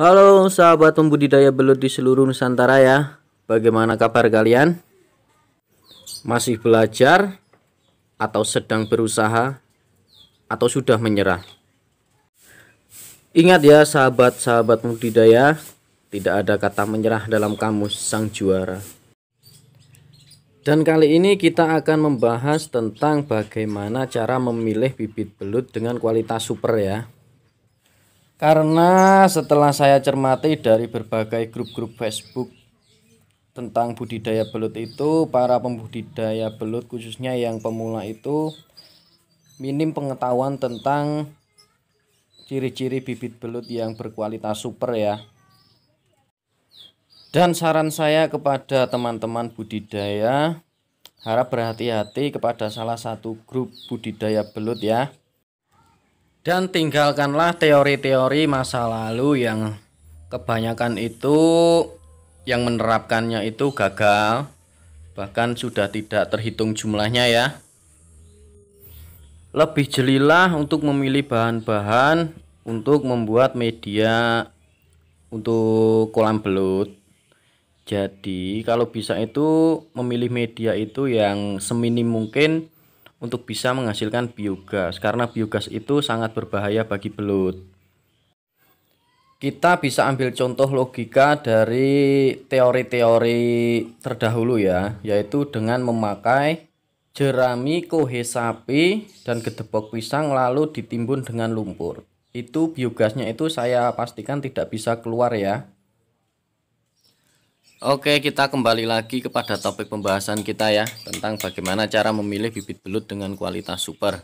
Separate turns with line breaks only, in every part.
Halo sahabat pembudidaya belut di seluruh Nusantara ya Bagaimana kabar kalian? Masih belajar? Atau sedang berusaha? Atau sudah menyerah? Ingat ya sahabat-sahabat pembudidaya Tidak ada kata menyerah dalam kamus sang juara dan kali ini kita akan membahas tentang bagaimana cara memilih bibit belut dengan kualitas super ya karena setelah saya cermati dari berbagai grup-grup Facebook tentang budidaya belut itu, para pembudidaya belut khususnya yang pemula itu minim pengetahuan tentang ciri-ciri bibit belut yang berkualitas super ya. Dan saran saya kepada teman-teman budidaya harap berhati-hati kepada salah satu grup budidaya belut ya dan tinggalkanlah teori-teori masa lalu yang kebanyakan itu yang menerapkannya itu gagal bahkan sudah tidak terhitung jumlahnya ya. Lebih jelilah untuk memilih bahan-bahan untuk membuat media untuk kolam belut. Jadi kalau bisa itu memilih media itu yang seminim mungkin untuk bisa menghasilkan biogas karena biogas itu sangat berbahaya bagi belut. Kita bisa ambil contoh logika dari teori-teori terdahulu ya, yaitu dengan memakai jerami kohe sapi dan gedebok pisang lalu ditimbun dengan lumpur. Itu biogasnya itu saya pastikan tidak bisa keluar ya. Oke, kita kembali lagi kepada topik pembahasan kita ya tentang bagaimana cara memilih bibit belut dengan kualitas super.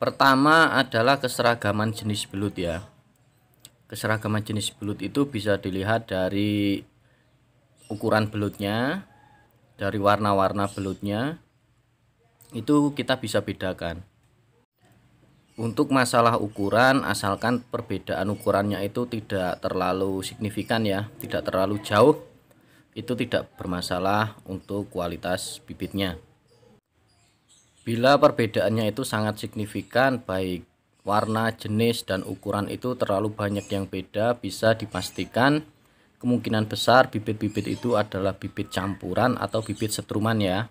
Pertama adalah keseragaman jenis belut ya. Keseragaman jenis belut itu bisa dilihat dari ukuran belutnya, dari warna-warna belutnya. Itu kita bisa bedakan. Untuk masalah ukuran, asalkan perbedaan ukurannya itu tidak terlalu signifikan ya, tidak terlalu jauh, itu tidak bermasalah untuk kualitas bibitnya. Bila perbedaannya itu sangat signifikan, baik warna, jenis, dan ukuran itu terlalu banyak yang beda, bisa dipastikan kemungkinan besar bibit-bibit itu adalah bibit campuran atau bibit setruman ya.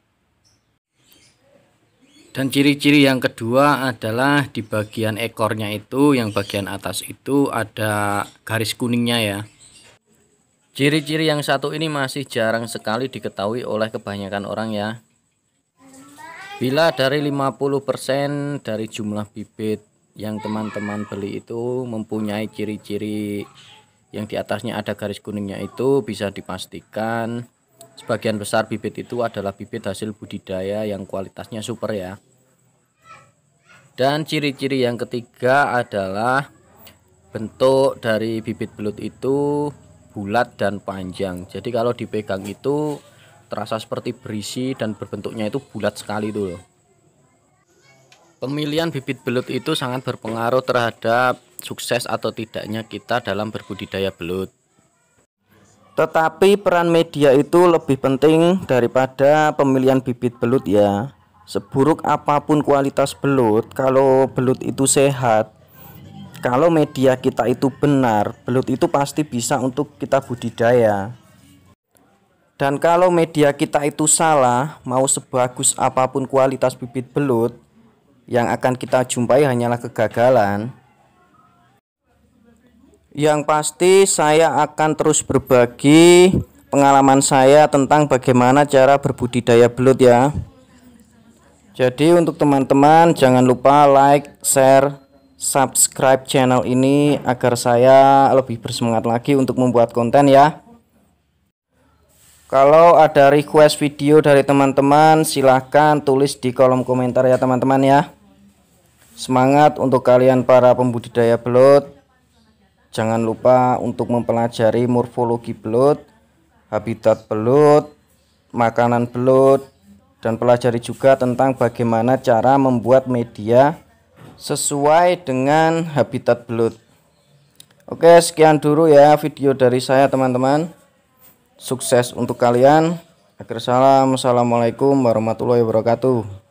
Dan ciri-ciri yang kedua adalah di bagian ekornya itu, yang bagian atas itu ada garis kuningnya ya. Ciri-ciri yang satu ini masih jarang sekali diketahui oleh kebanyakan orang ya. Bila dari 50% dari jumlah bibit yang teman-teman beli itu mempunyai ciri-ciri yang di atasnya ada garis kuningnya itu bisa dipastikan Sebagian besar bibit itu adalah bibit hasil budidaya yang kualitasnya super ya. Dan ciri-ciri yang ketiga adalah bentuk dari bibit belut itu bulat dan panjang. Jadi kalau dipegang itu terasa seperti berisi dan berbentuknya itu bulat sekali tuh. Pemilihan bibit belut itu sangat berpengaruh terhadap sukses atau tidaknya kita dalam berbudidaya belut. Tetapi peran media itu lebih penting daripada pemilihan bibit belut ya. Seburuk apa pun kualitas belut, kalau belut itu sehat, kalau media kita itu benar, belut itu pasti bisa untuk kita budidaya. Dan kalau media kita itu salah, mau sebagus apa pun kualitas bibit belut, yang akan kita jumpai hanyalah kegagalan. Yang pasti saya akan terus berbagi pengalaman saya tentang bagaimana cara berbudidaya belut ya. Jadi untuk teman-teman jangan lupa like, share, subscribe channel ini agar saya lebih bersemangat lagi untuk membuat konten ya. Kalau ada request video dari teman-teman silahkan tulis di kolom komentar ya teman-teman ya. Semangat untuk kalian para pembudidaya belut Jangan lupa untuk mempelajari morfologi belut, habitat belut, makanan belut, dan pelajari juga tentang bagaimana cara membuat media sesuai dengan habitat belut. Oke, sekian dulu ya video dari saya teman-teman. Sukses untuk kalian. Akhir salam. Assalamualaikum warahmatullahi wabarakatuh.